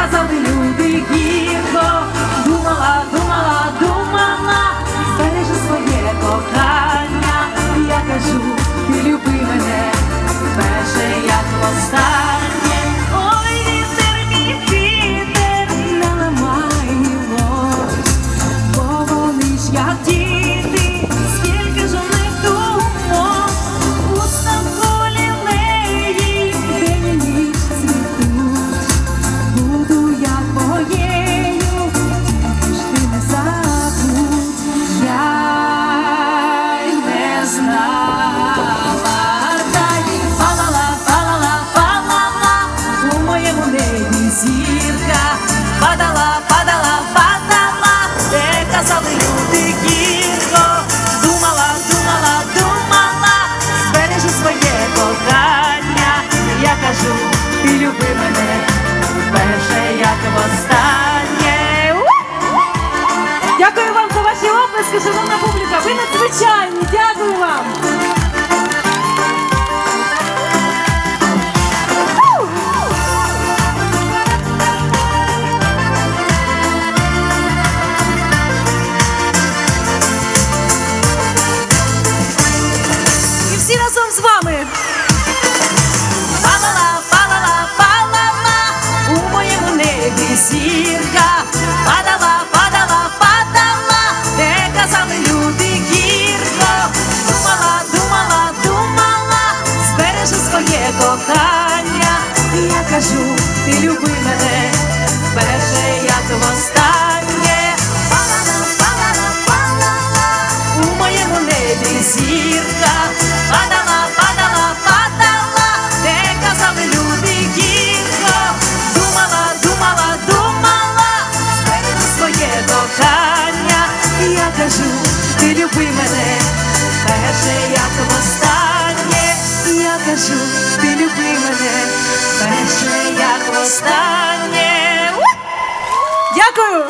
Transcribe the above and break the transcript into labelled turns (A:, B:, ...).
A: казали люди. Ви надзвичайні. Дякую вам. І всі разом з вами. Палала, палала, палала, у моєму небі зірка. Падала, падала, падала, де казали люди своє кохання. Я кажу, ти люби мене, вперше як востаннє. Палала, палала, палала, у моєму небі зірка. Падала, падала, падала, де казали люди гірко. Думала, думала, думала, зберегти своє кохання. Я кажу, ти люби мене, перше як востаннє. І я кажу, люби мене, перше як востаннє. Дякую!